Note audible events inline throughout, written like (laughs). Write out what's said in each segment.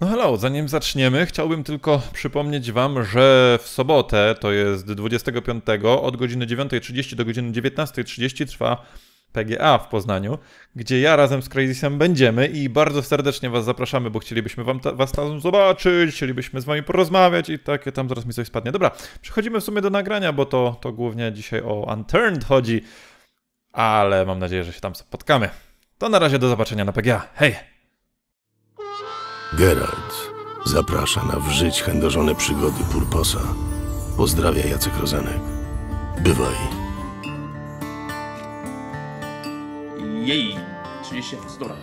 No hello, zanim zaczniemy, chciałbym tylko przypomnieć wam, że w sobotę, to jest 25, od godziny 9.30 do godziny 19.30 trwa PGA w Poznaniu, gdzie ja razem z Crazysem będziemy i bardzo serdecznie was zapraszamy, bo chcielibyśmy wam ta, was tam zobaczyć, chcielibyśmy z wami porozmawiać i takie tam zaraz mi coś spadnie. Dobra, przechodzimy w sumie do nagrania, bo to, to głównie dzisiaj o Unturned chodzi, ale mam nadzieję, że się tam spotkamy. To na razie do zobaczenia na PGA. Hej! Geralt zaprasza na w żyć chędożone przygody Purposa. Pozdrawia Jacek Rozenek. Bywaj. Jej! 30 FPS, dobra.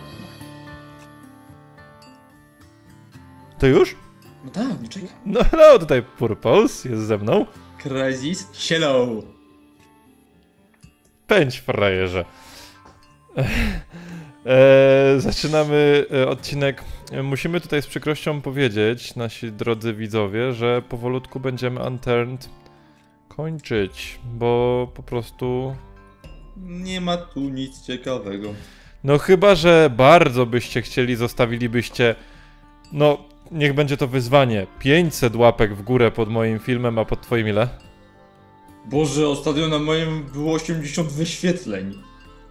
To już? No tak, nie czekaj. No hello, tutaj Purpose jest ze mną. Crazys, hello! Pędź, frajerze. Eee, (laughs) zaczynamy e, odcinek. Musimy tutaj z przykrością powiedzieć, nasi drodzy widzowie, że powolutku będziemy Unturned kończyć, bo po prostu... Nie ma tu nic ciekawego. No chyba, że bardzo byście chcieli, zostawilibyście... No, niech będzie to wyzwanie. 500 łapek w górę pod moim filmem, a pod twoim ile? Boże, ostatnio na moim było 80 wyświetleń.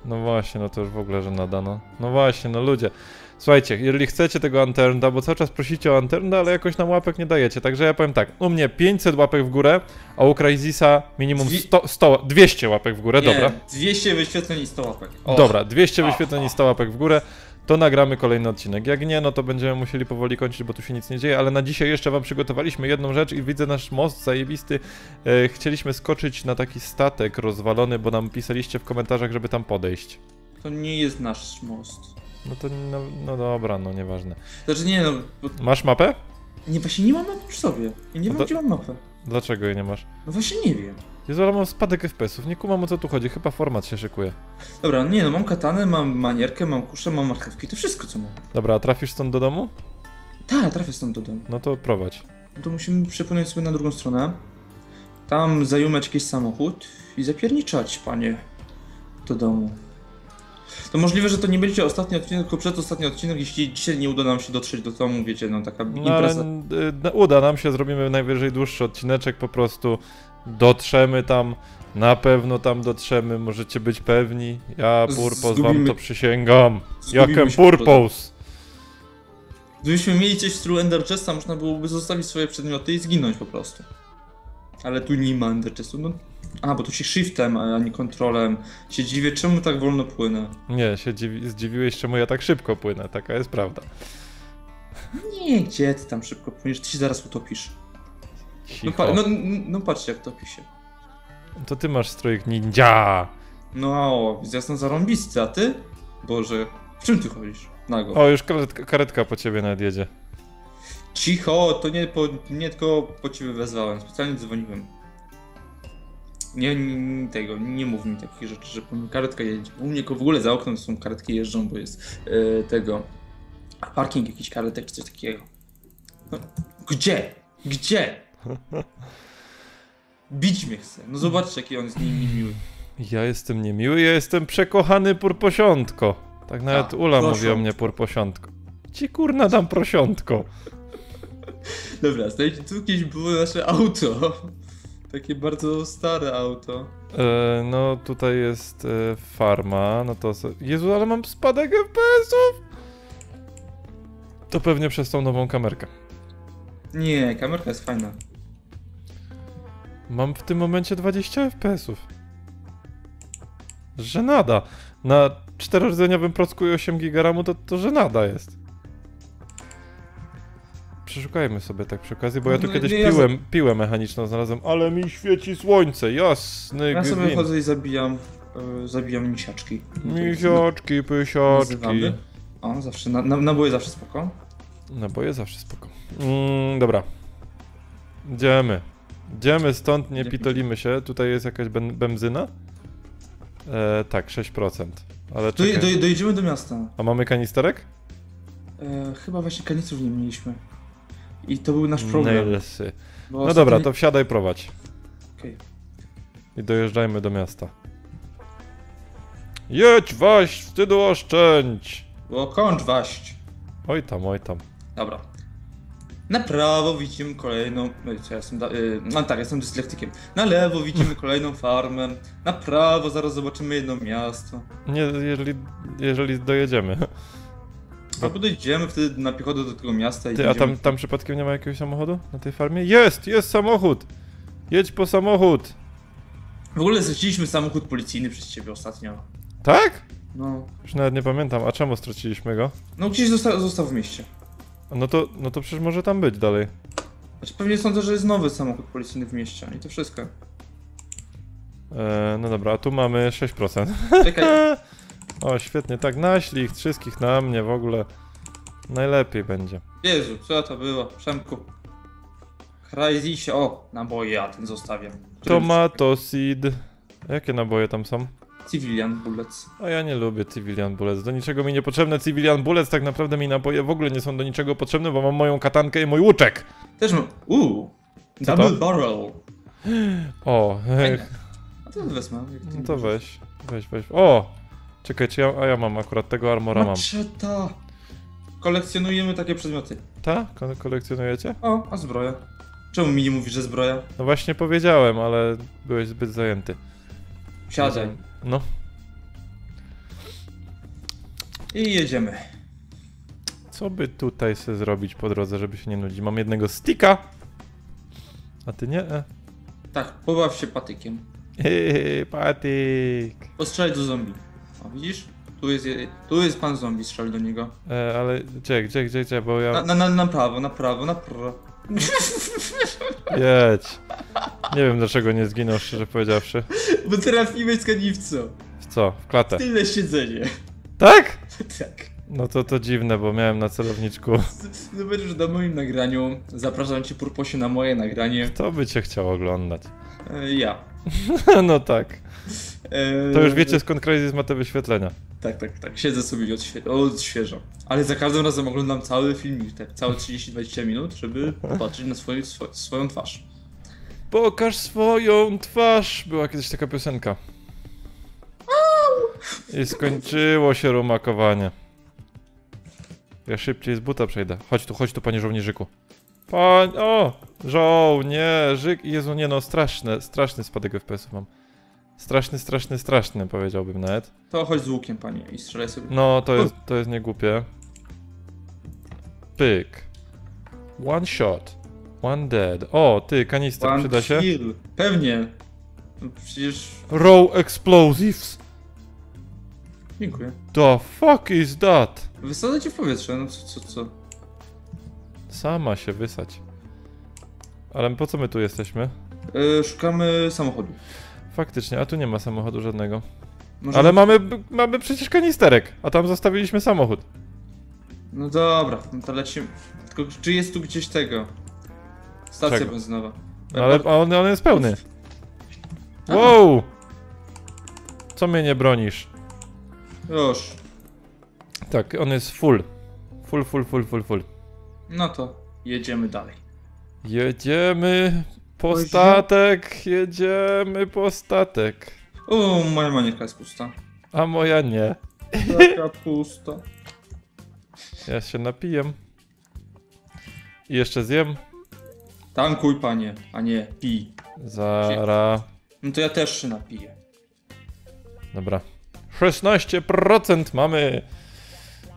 No właśnie, no to już w ogóle, że nadano. No właśnie, no ludzie. Słuchajcie, jeżeli chcecie tego Anternda, bo cały czas prosicie o Anternda, ale jakoś nam łapek nie dajecie, także ja powiem tak, u mnie 500 łapek w górę, a u Crazisa minimum Dwie- 100, 100, 200 łapek w górę, Nie, dobra. 200 wyświetleń i 100 łapek. O. Dobra, 200 O, wyświetleń i 100 łapek w górę, to nagramy kolejny odcinek. Jak nie, no to będziemy musieli powoli kończyć, bo tu się nic nie dzieje, ale na dzisiaj jeszcze wam przygotowaliśmy jedną rzecz i widzę nasz most zajebisty. E, chcieliśmy skoczyć na taki statek rozwalony, bo nam pisaliście w komentarzach, żeby tam podejść. To nie jest nasz most. No to, no, no dobra, no nieważne. Znaczy nie no, bo... Masz mapę? Nie, właśnie nie mam mapy przy sobie. I nie No wiem gdzie mam mapę. Dlaczego jej nie masz? No właśnie nie wiem. Jezu, ale mam spadek FPS-ów, nie kumam o co tu chodzi, chyba format się szykuje. Dobra, nie no, mam katanę, mam manierkę, mam kuszę, mam marchewki, to wszystko co mam. Dobra, a trafisz stąd do domu? Tak, trafię stąd do domu. No to prowadź. No to musimy przepłynąć sobie na drugą stronę. Tam zajumać jakiś samochód i zapierniczać, panie, do domu. To możliwe, że to nie będzie ostatni odcinek, tylko przedostatni odcinek, jeśli dzisiaj nie uda nam się dotrzeć do domu, wiecie, no taka No ale impreza. y, no, uda nam się, zrobimy najwyżej dłuższy odcineczek, po prostu dotrzemy tam, na pewno tam dotrzemy, możecie być pewni. Ja, Purpose, wam to przysięgam. Jakem. Purpose? Gdybyśmy mieli coś w stylu Ender Chesta, można byłoby zostawić swoje przedmioty i zginąć po prostu. Ale tu nie ma Ender Chestu, no. A, bo tu się shiftem, a nie kontrolem. Się dziwię, czemu tak wolno płynę. Nie, się dziwi, zdziwiłeś, czemu ja tak szybko płynę, taka jest prawda. Nie, gdzie ty tam szybko płyniesz, ty się zaraz utopisz. No, pa, no, no patrzcie jak topi się. To ty masz strójek ninja. No, jestem zarąbisty, a ty? Boże, w czym ty chodzisz? Nago. O, już karetka, karetka po ciebie nawet jedzie. Cicho, to nie, po, nie tylko po ciebie wezwałem, specjalnie dzwoniłem. Nie, nie tego, nie mów mi takich rzeczy, że po mnie karetka jedzie. U mnie w ogóle za oknem są karetki jeżdżą, bo jest e, tego parking jakiś karetek czy coś takiego. No, gdzie? Gdzie? Bić mnie chce. No zobaczcie jaki on jest nie- niemiły. Ja jestem niemiły, ja jestem przekochany purposiątko. Tak nawet A, Ula mówi o mnie purposiątko. Ci kurna dam prosiątko. Dobra, słuchajcie, tu kiedyś było nasze auto. Takie bardzo stare auto. E, no tutaj jest e, farma, no to... Jezu, ale mam spadek FPS-ów! To pewnie przez tą nową kamerkę. Nie, kamerka jest fajna. Mam w tym momencie 20 FPS-ów. Żenada. Na czterordzeniowym procku i 8 GB to, to żenada jest. Przeszukajmy sobie tak przy okazji, bo ja tu No, kiedyś nie, ja za- piłem, piłę mechaniczną znalazłem, ale mi świeci słońce, jasny Ja sobie chodzę i zabijam, e, zabijam misiaczki. Misiaczki, pysiaczki. Nazywamy. O, zawsze, na, na, naboje zawsze spoko. Naboje zawsze spoko. Mm, dobra. Idziemy. Idziemy stąd, nie pitolimy się. Tutaj jest jakaś ben benzyna? E, tak, 6%. Ale czekaj. dojedziemy do miasta. A mamy kanisterek? E, chyba właśnie kanistrów nie mieliśmy. I to był nasz problem. Bo No ostatnio- dobra, to wsiadaj, prowadź. Okej. I dojeżdżajmy do miasta. Jedź, waś, wstydu oszczędź! Bo kończ waść. Oj tam, oj tam. Dobra. Na prawo widzimy kolejną. No, ja jestem. Da... y, No tak, jestem dyslektykiem. Na lewo widzimy kolejną farmę. Na prawo zaraz zobaczymy jedno miasto. Nie, jeżeli, jeżeli dojedziemy. A podejdziemy wtedy na piechotę do tego miasta i Ty, a będziemy- tam, tam przypadkiem nie ma jakiegoś samochodu na tej farmie? Jest, jest samochód! Jedź po samochód! W ogóle straciliśmy samochód policyjny przez ciebie ostatnio. Tak? No. Już nawet nie pamiętam, a czemu straciliśmy go? No gdzieś został, został w mieście. No to, no to przecież może tam być dalej. Znaczy pewnie sądzę, że jest nowy samochód policyjny w mieście i to wszystko. E, no dobra, a tu mamy 6%. Czekaj, (laughs) O, świetnie, tak, naślij ich wszystkich na mnie w ogóle. Najlepiej będzie. Jezu, co to było? Przemku. Crazy o, naboje, ja ten zostawiam. Tomato seed. A Jakie naboje tam są? Civilian bullets. A ja nie lubię civilian bullets. Do niczego mi niepotrzebne civilian bullets, tak naprawdę mi naboje w ogóle nie są do niczego potrzebne, bo mam moją katankę i mój łuczek. Też mam. Uuu. Co Double to? barrel. O, Fajne. A to wezmę. jak ty no to mówisz. weź, weź, weź. O! Czekaj, czy ja, a ja mam akurat tego armora mam. Maczeta. Kolekcjonujemy takie przedmioty. Ta? Ko kolekcjonujecie? O, a zbroja. Czemu mi nie mówisz, że zbroja? No właśnie powiedziałem, ale byłeś zbyt zajęty. Siadaj. No. I jedziemy. Co by tutaj sobie zrobić po drodze, żeby się nie nudzić? Mam jednego sticka! A ty nie? E. Tak, pobaw się patykiem. Hehehe, patyk! Postrzelaj do zombie. O, widzisz? Tu jest, je- tu jest pan zombie, strzel do niego. E, ale gdzie, gdzie, gdzie, gdzie, bo ja... na, na, na prawo, na prawo, na prawo. (laughs) Jedź. Nie wiem dlaczego nie zginął, szczerze powiedziawszy. Bo trafiłeś z kaniwcą. W co? W klatę. Tyle siedzenie. Tak? (laughs) tak. No to to dziwne, bo miałem na celowniczku. Zobacz, że na moim nagraniu zapraszam cię Purposie na moje nagranie. Kto by cię chciał oglądać? E, ja. (laughs) no tak. E, To już wiecie skąd Crazy ma te wyświetlenia. Tak, tak, tak. Siedzę sobie i odświe- odświeżam. Ale za każdym razem oglądam cały filmik, tak, całe 30-20 minut, żeby popatrzeć na swoje, swo- swoją twarz. Pokaż swoją twarz! Była kiedyś taka piosenka. I skończyło się rumakowanie. Ja szybciej z buta przejdę. Chodź tu, chodź tu, panie żołnierzyku. Pan... O! Żołnierzyk... Jezu, nie no, straszne, straszny spadek FPS-ów mam. Straszny, straszny, straszny, powiedziałbym nawet. To chodź z łukiem, panie, i strzelaj sobie. No, to jest, to jest niegłupie. Pyk. One shot. One dead. O, ty, kanister, One przyda się? kill. Pewnie. No przecież... Row explosives. Dziękuję. The fuck is that? Wysadzę cię w powietrze, no co, co, co? Sama się wysać. Ale po co my tu jesteśmy? E, szukamy samochodu. Faktycznie, a tu nie ma samochodu żadnego. Może... Ale mamy, mamy przecież kanisterek, a tam zostawiliśmy samochód. No dobra, no to lecimy. Tylko czy jest tu gdzieś tego? Stacja Czego? benzynowa. No ale on, on jest pełny. A. Wow! Co mnie nie bronisz? Już. Tak, on jest full. Full, full, full, full, full. No to jedziemy dalej. Jedziemy po statek, jedziemy po statek. O, moja manierka jest pusta. A moja nie. Taka (laughs) pusta. Ja się napiję. I jeszcze zjem. Tankuj, panie, a nie pij. Zara. No to ja też się napiję. Dobra. 16% mamy.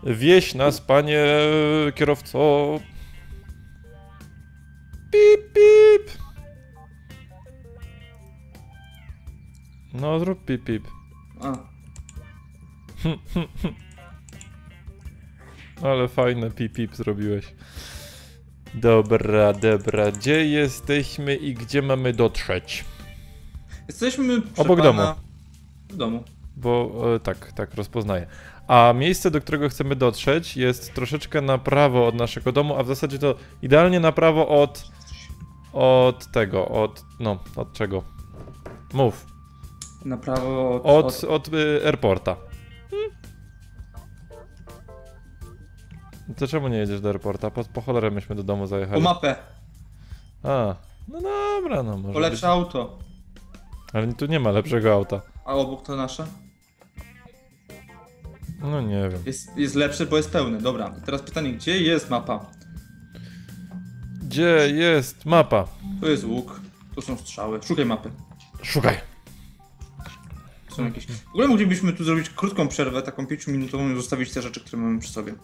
Wieś nas, panie kierowco. Pip, pip. No, zrób pip, pip. A, (laughs) Ale fajne pip, pip zrobiłeś. Dobra, dobra. Gdzie jesteśmy i gdzie mamy dotrzeć? jesteśmy przy Obok domu. W domu. Bo e, tak, tak rozpoznaję. A miejsce, do którego chcemy dotrzeć, jest troszeczkę na prawo od naszego domu, a w zasadzie to idealnie na prawo od. od tego, od. no, od czego? Mów. Na prawo od... Od, od y, airporta. Hmm. To czemu nie jedziesz do airporta? Po, po cholerę myśmy do domu Po zajechali. mapę. A, no dobra, no może. Po Być. lepsze auto. Ale tu nie ma lepszego auta. A obok to nasze? No nie wiem. Jest, jest lepsze, bo jest pełne. Dobra, teraz pytanie, gdzie jest mapa? Gdzie jest mapa? Tu jest łuk, tu są strzały. Szukaj mapy. Szukaj. Są jakieś... W ogóle moglibyśmy tu zrobić krótką przerwę, taką 5 minutową i zostawić te rzeczy, które mamy przy sobie.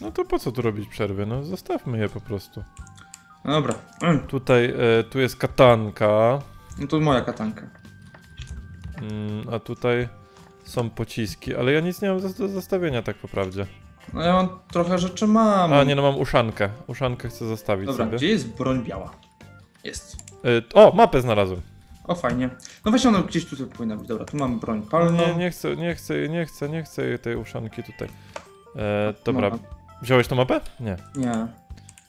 No to po co tu robić przerwy? No zostawmy je po prostu. No dobra. Mm, Tutaj, e, tu jest katanka, No to moja katanka. mm, a tutaj są pociski, ale ja nic nie mam do, do zostawienia tak po prawdzie. No ja mam trochę rzeczy mam. A nie, no mam uszankę. Uszankę chcę zostawić Dobra, sobie. gdzie jest broń biała? Jest. E, o, mapę znalazłem. O, fajnie. No właśnie ona gdzieś tutaj powinna być. Dobra, tu mam broń palną. Nie, nie chcę, nie chcę, nie chcę, nie chcę tej uszanki tutaj. E, dobra, No, wziąłeś tą mapę? Nie. nie.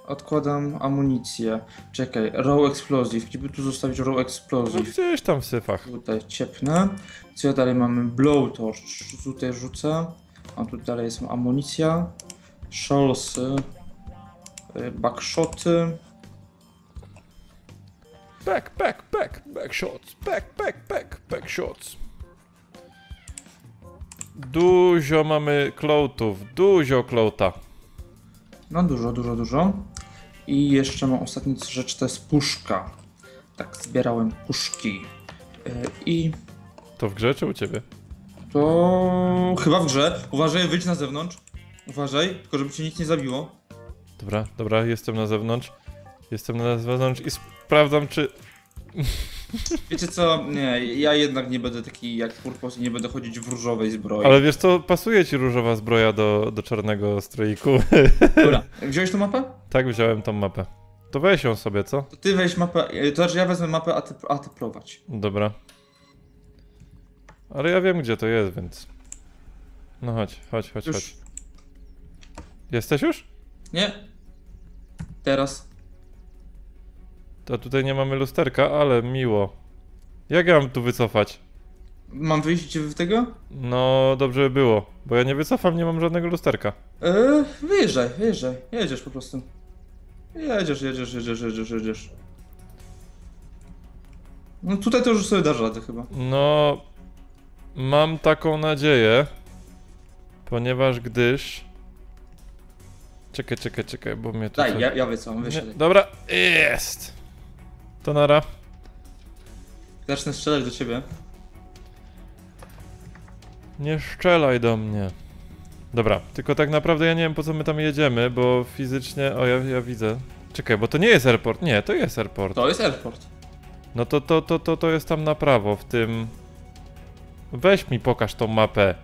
Odkładam amunicję. Czekaj, raw explosive. Gdzie by tu zostawić raw No explosive? gdzieś tam w syfach. Tutaj ciepnę. Co ja dalej mamy? Blowtorch. Tutaj rzucę. A tu dalej jest amunicja. Shellsy. y, Backshoty. Back, back, back, back shots, back, back, back, back shots. Dużo mamy kloutów, dużo klauta. No dużo, dużo, dużo. I jeszcze mam ostatnią rzecz, to jest puszka. Tak, zbierałem puszki. Y, I To w grze czy u ciebie? to chyba w grze. Uważaj, wyjdź na zewnątrz. Uważaj, tylko żeby cię nic nie zabiło. Dobra, dobra, jestem na zewnątrz. Jestem na zewnątrz i sprawdzam czy... Wiecie co, nie, ja jednak nie będę taki jak Purpos i nie będę chodzić w różowej zbroi. Ale wiesz co, pasuje ci różowa zbroja do, do czarnego stroiku. (laughs) Dobra, wziąłeś tą mapę? tak, wziąłem tą mapę. To weź ją sobie, co? To ty weź mapę, y, to znaczy ja wezmę mapę, a ty, a ty prowadź. Dobra. Ale ja wiem gdzie to jest, więc... No chodź, chodź, chodź, Już. chodź. Jesteś już? Nie? Teraz? To tutaj nie mamy lusterka, ale miło. Jak ja mam tu wycofać? Mam wyjść w tego? No, dobrze by było, bo ja nie wycofam, nie mam żadnego lusterka. Yy, wyjeżdżaj, wyjeżdżaj, jedziesz po prostu. Jedziesz, jedziesz, jedziesz, jedziesz, jedziesz. No tutaj to już sobie dasz radę chyba. No, mam taką nadzieję, ponieważ gdyż... Czekaj, czekaj, czekaj, bo mnie tutaj... Daj, ja, ja wycofam, Nie, wysiadaj. dobra, jest! To nara. Zacznę strzelać do ciebie. Nie szczelaj do mnie. Dobra, tylko tak naprawdę ja nie wiem po co my tam jedziemy, bo fizycznie... O, ja, ja widzę. Czekaj, bo to nie jest airport. Nie, to jest airport. To jest airport. No to, to, to, to, to jest tam na prawo, w tym... Weź mi pokaż tą mapę.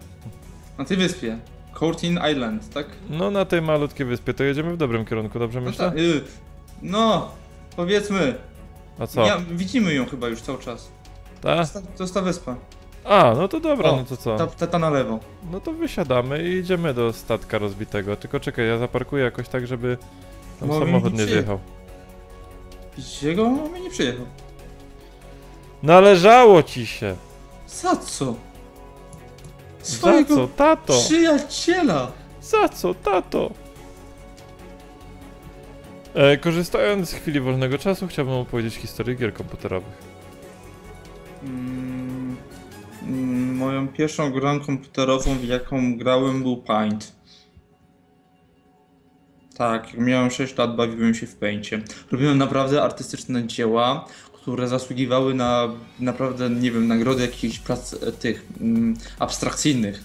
Na tej wyspie. Courtin Island, tak? No na tej malutkiej wyspie, to jedziemy w dobrym kierunku, dobrze No, myślę? ta, y, no powiedzmy. A co? Ja, widzimy ją chyba już cały czas. To Ta? jest ta, to jest ta wyspa. A, no to dobra, O, no to co? Ta, ta, ta na lewo. No to wysiadamy i idziemy do statka rozbitego. Tylko czekaj, ja zaparkuję jakoś tak, żeby tam Bo samochód nie nie zjechał. Widzicie go? On mi nie przyjechał. Należało ci się! Za co? Za Swojego co, tato? przyjaciela! Za co, tato? E, korzystając z chwili wolnego czasu, chciałbym opowiedzieć historię gier komputerowych. Mm, mm, moją pierwszą grą komputerową, w jaką grałem, był Paint. Tak, jak miałem 6 lat, bawiłem się w Paincie. Robiłem naprawdę artystyczne dzieła, które zasługiwały na naprawdę, nie wiem, nagrody jakichś prac e, tych mm, abstrakcyjnych.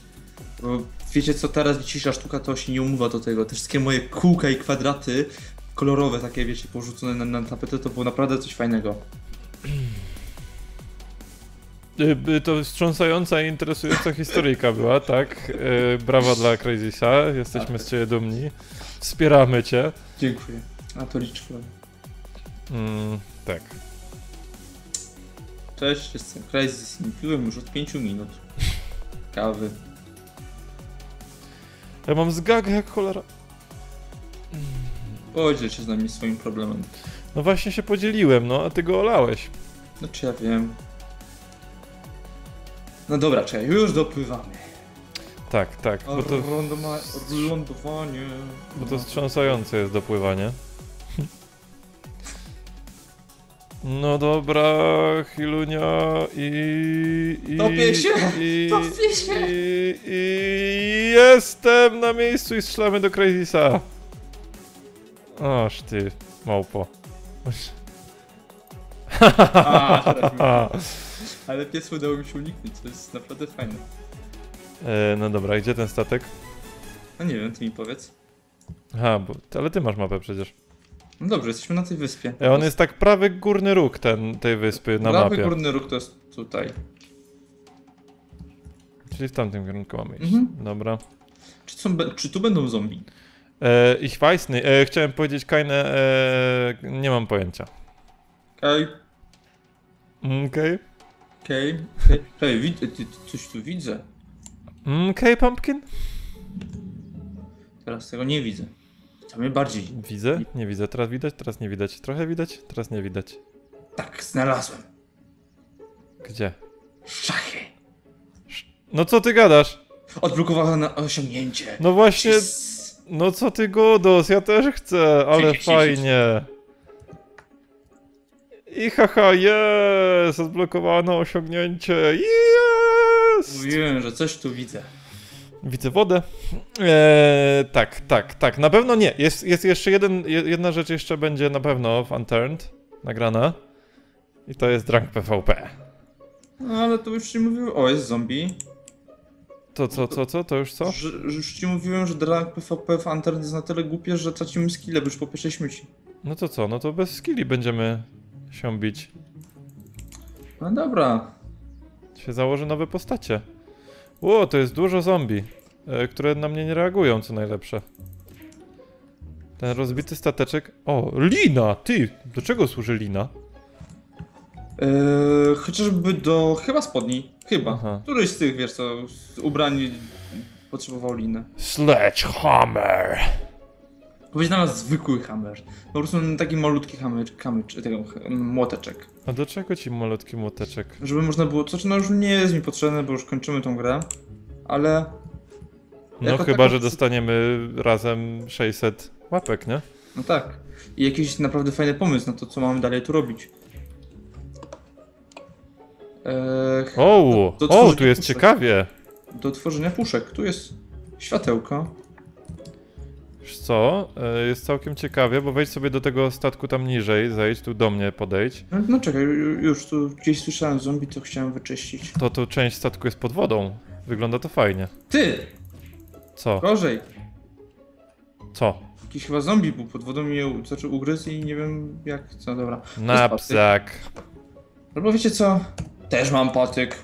Bo wiecie co, teraz dzisiejsza sztuka to się nie umówa do tego. Te wszystkie moje kółka i kwadraty kolorowe, takie wiecie, porzucone na, na tapetę, to było naprawdę coś fajnego. E, by To wstrząsająca i interesująca historyjka była, tak? E, Brawa dla Crazysa, jesteśmy z ciebie dumni. Wspieramy cię. Dziękuję. A to liczę. Mm, tak. Cześć, jestem Crysis. Nie piłem już od 5 minut. Kawy. Ja mam zgag jak cholera. Podziel się z nami swoim problemem. No właśnie się podzieliłem, no, a ty go olałeś. No czy ja wiem. No dobra, czekaj, już dopływamy. Tak, tak, bo to, Lądowanie. bo to wstrząsające jest dopływanie. (laughs) No dobra, Hilunia i... i Topię się! I, Topię się! I, I jestem na miejscu i strzelamy do Crazysa. Aż ty, małpo. A. (laughs) Ale pies udało mi się uniknąć, co jest naprawdę fajne. E, no dobra, gdzie ten statek? No nie wiem, ty mi powiedz. Aha, bo, ale ty masz mapę przecież. No dobrze, jesteśmy na tej wyspie. E, on jest tak prawy górny róg ten, tej wyspy na Prawy mapie. górny róg to jest tutaj. Czyli w tamtym kierunku mamy iść. Mhm. Dobra. Czy, są, czy tu będą zombie? E, ich weiß nicht. E, chciałem powiedzieć keine, e, nie mam pojęcia. Okej, Mm, Okej. okej, okej. Wid- ty, ty, coś tu widzę. Mm, Okej, pumpkin? Teraz tego nie widzę. To mnie bardziej. Widzę? Nie widzę. Teraz widać? Teraz nie widać. Trochę widać? Teraz nie widać. Tak, znalazłem. Gdzie? Szachy. No co ty gadasz? Odblokowane osiągnięcie. No właśnie. No co ty godos, ja też chcę, ale fajnie. I haha, jest! Odblokowano osiągnięcie, jest! Mówiłem, że coś tu widzę. Widzę wodę. Eee, tak, tak, tak. Na pewno nie. Jest, jest jeszcze jeden, je- jedna rzecz jeszcze będzie na pewno w Unturned nagrana. I to jest Drunk PvP. No ale to już ci mówiłem. O, jest zombie. To co, co, co? To już co? Że, już ci mówiłem, że Drag PvP w Internet jest na tyle głupie, że tracimy skille, bo już po pierwszej śmieci. No to co? No to bez skilli będziemy się bić. No dobra. Się założy nowe postacie. Ło, to jest dużo zombie, e, które na mnie nie reagują, co najlepsze. Ten rozbity stateczek... O, lina! Ty! Do czego służy lina? Eee, chociażby do chyba spodni. Chyba. Aha. Któryś z tych, wiesz co, ubrań potrzebował linę. Sledgehammer! Powiedz na nas zwykły hammer. Po prostu taki malutki hammer, czy tego młoteczek. A do czego ci malutki młoteczek? Żeby można było, to znaczy no już nie jest mi potrzebne, bo już kończymy tą grę. Ale No chyba, taka- że dostaniemy razem 600 łapek, nie? no tak. I jakiś naprawdę fajny pomysł na to, co mamy dalej tu robić. Eee, O, do o, tworzenia tu jest puszek. ciekawie. do tworzenia puszek. Tu jest światełko. Wiesz co, e, jest całkiem ciekawie, bo wejdź sobie do tego statku tam niżej, zejdź, tu do mnie podejdź. No, no czekaj, ju- już tu gdzieś słyszałem zombie, to chciałem wyczyścić. To tu część statku jest pod wodą. Wygląda to fajnie. Ty! Co? Gorzej! Co? Jakiś chyba zombie był pod wodą i mnie zaczął ugryźć i nie wiem jak, co, dobra. Napzak. Albo wiecie co? Też mam patyk.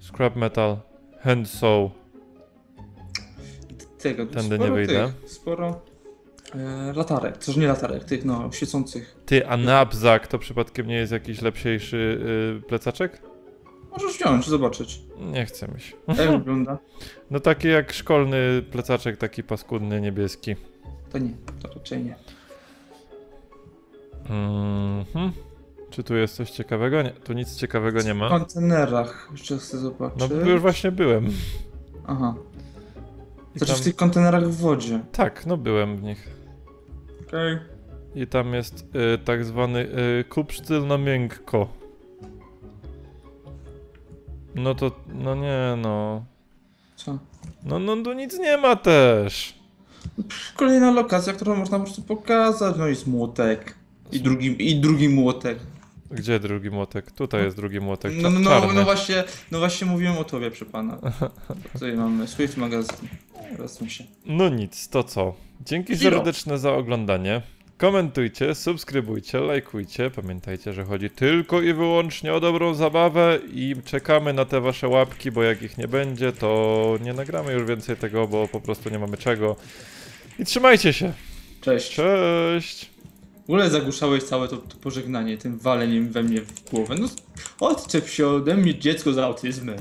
Scrap metal. Hand saw. Tego, Tędy nie wyjdę. Tych, sporo e, latarek, też nie latarek, tych no, świecących. Ty, a napzak to przypadkiem nie jest jakiś lepszy y, plecaczek? Możesz wziąć, zobaczyć. Nie chcę mi się. Jak (laughs) wygląda? No taki jak szkolny plecaczek, taki paskudny, niebieski. To nie, to raczej nie. Mhm. Czy tu jest coś ciekawego? Nie, tu nic ciekawego nie W ma. kontenerach jeszcze chcę No zobaczyć. bo już właśnie byłem. Aha. I Znaczy tam... w tych kontenerach w wodzie. Tak, no byłem w nich. Okej. I tam jest y, tak zwany y, kupsztyl na miękko. No to, no nie no. Co? No, no tu nic nie ma też. Kolejna lokacja, którą można po prostu pokazać. No jest młotek. I drugi, i drugi młotek. Gdzie drugi młotek? Tutaj jest drugi młotek. No, no, no, no właśnie, no właśnie mówiłem o tobie, proszę pana. Tutaj mamy Swift Magazine. Mi się. No nic, to co? Dzięki Zero. serdeczne za oglądanie. Komentujcie, subskrybujcie, lajkujcie. Pamiętajcie, że chodzi tylko i wyłącznie o dobrą zabawę i czekamy na te wasze łapki, bo jak ich nie będzie, to nie nagramy już więcej tego, bo po prostu nie mamy czego. I trzymajcie się. Cześć. Cześć. Ogóle zagłuszałeś całe to, to pożegnanie tym waleniem we mnie w głowę. No, odczep się ode mnie dziecko z autyzmem.